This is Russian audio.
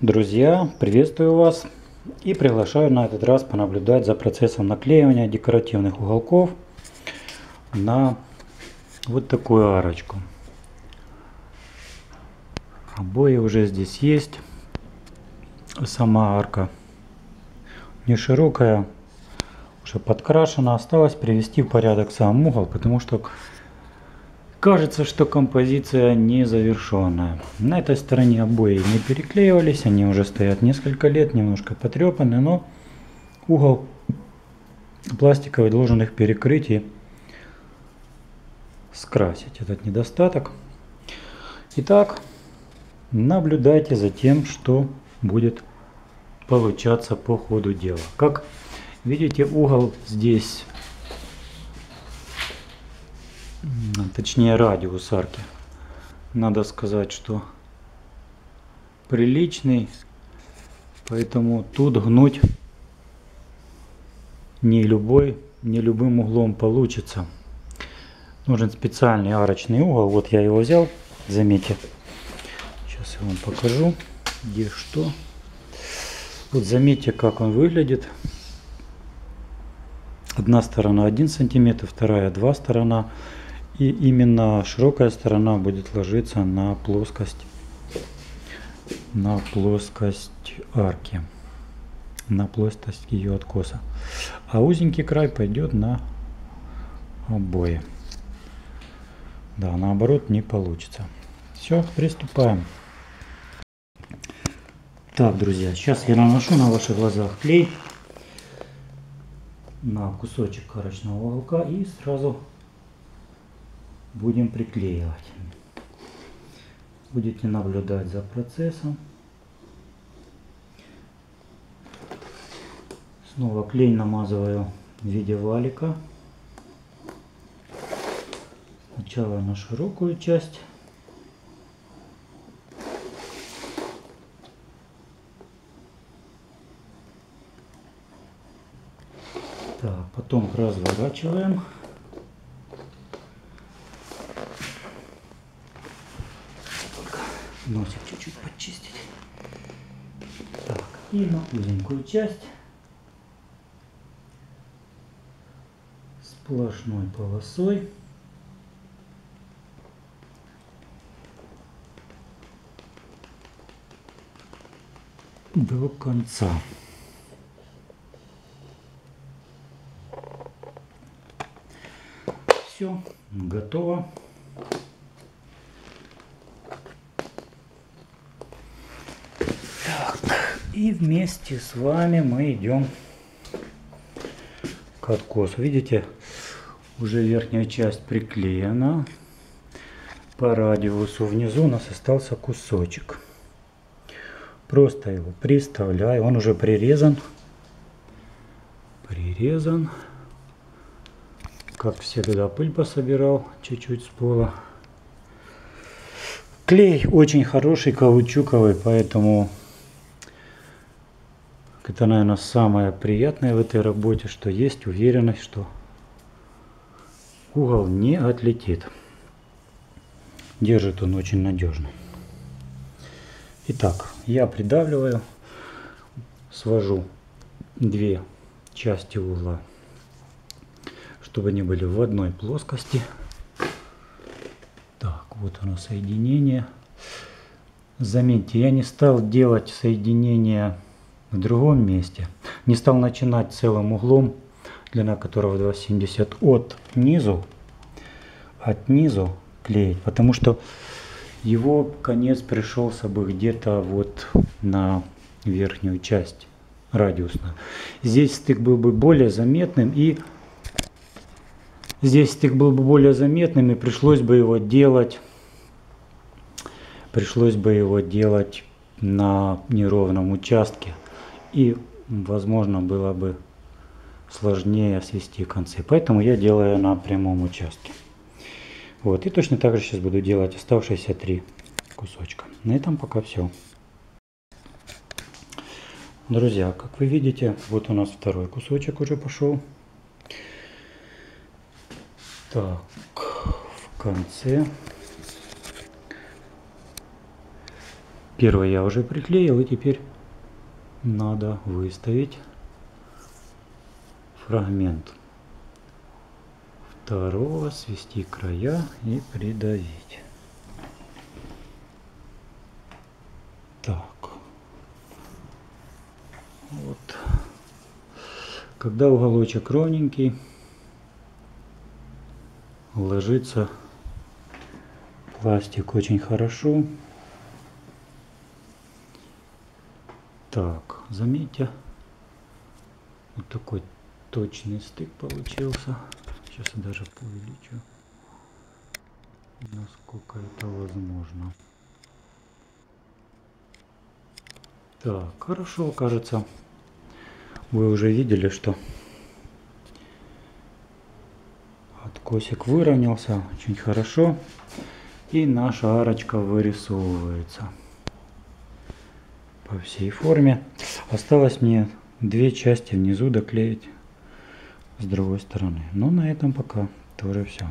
Друзья, приветствую вас и приглашаю на этот раз понаблюдать за процессом наклеивания декоративных уголков на вот такую арочку. Обои уже здесь есть. Сама арка не широкая, уже подкрашена. Осталось привести в порядок сам угол, потому что Кажется, что композиция не завершенная. На этой стороне обои не переклеивались, они уже стоят несколько лет, немножко потрепаны, но угол пластиковый должен их перекрыть и скрасить этот недостаток. Итак, наблюдайте за тем, что будет получаться по ходу дела. Как видите, угол здесь точнее радиус арки. Надо сказать, что приличный, поэтому тут гнуть не любой, не любым углом получится. Нужен специальный арочный угол. Вот я его взял, заметьте. Сейчас я вам покажу, где что. Вот заметьте, как он выглядит. Одна сторона 1 сантиметр, вторая 2 сторона. И именно широкая сторона будет ложиться на плоскость, на плоскость арки, на плоскость ее откоса. А узенький край пойдет на обои. Да, наоборот не получится. Все, приступаем. Так, друзья, сейчас я наношу на ваших глазах клей на кусочек арочного уголка и сразу будем приклеивать. Будете наблюдать за процессом. Снова клей намазываю в виде валика. Сначала на широкую часть. Так, потом разворачиваем. Носик чуть-чуть почистить. Так, и на узенькую часть сплошной полосой. до конца. Все, готово. И вместе с вами мы идем к откосу. Видите, уже верхняя часть приклеена. По радиусу внизу у нас остался кусочек. Просто его приставляю. Он уже прирезан. Прирезан. Как всегда пыль пособирал чуть-чуть с пола. Клей очень хороший, каучуковый, поэтому это, наверное, самое приятное в этой работе, что есть уверенность, что угол не отлетит. Держит он очень надежно. Итак, я придавливаю, свожу две части угла, чтобы они были в одной плоскости. Так, вот оно соединение. Заметьте, я не стал делать соединение в другом месте. Не стал начинать целым углом, длина которого 2,70 от низу, от низу клеить, потому что его конец пришелся бы где-то вот на верхнюю часть радиусно. Здесь стык был бы более заметным и здесь стык был бы более заметным и пришлось бы его делать пришлось бы его делать на неровном участке и возможно было бы сложнее свести концы. Поэтому я делаю на прямом участке. Вот, и точно так же сейчас буду делать оставшиеся три кусочка. На этом пока все. Друзья, как вы видите, вот у нас второй кусочек уже пошел. Так, в конце Первый я уже приклеил и теперь надо выставить фрагмент второго, свести края и придавить. Так. Вот. Когда уголочек ровненький, ложится пластик очень хорошо. Так, заметьте, вот такой точный стык получился. Сейчас я даже увеличу, насколько это возможно. Так, хорошо, кажется. Вы уже видели, что откосик выровнялся очень хорошо. И наша арочка вырисовывается по всей форме. Осталось мне две части внизу доклеить с другой стороны. Но на этом пока тоже все.